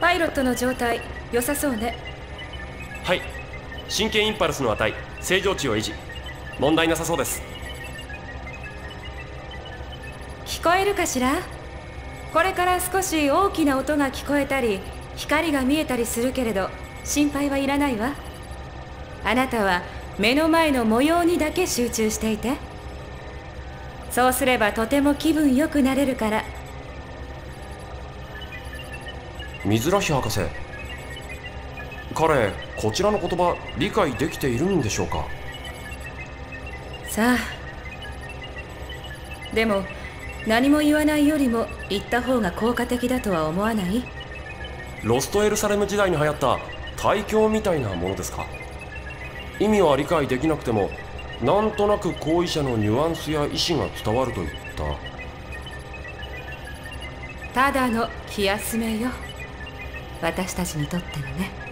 パイロットの状態良さそうね。はい。神経インパルスの値正常値を維持。問題なさそうです。聞こえるかしら？これから少し大きな音が聞こえたり光が見えたりするけれど心配はいらないわ。あなたは目の前の模様にだけ集中していて。そうすればとても気分良くなれるから水らひ博士。彼こちらの言葉理解できているんでしょうか？さあ。でも何も言わないよりも言った方が効果的だとは思わない？ロストエルサレム時代に流行った大教みたいなものですか？意味は理解できなくてもなんとなく行為者のニュアンスや意思が伝わるといった。ただの気休めよ私たちにとってのね。